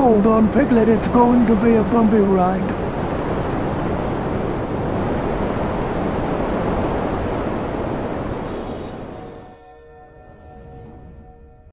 Hold on, Piglet, it's going to be a bumpy ride.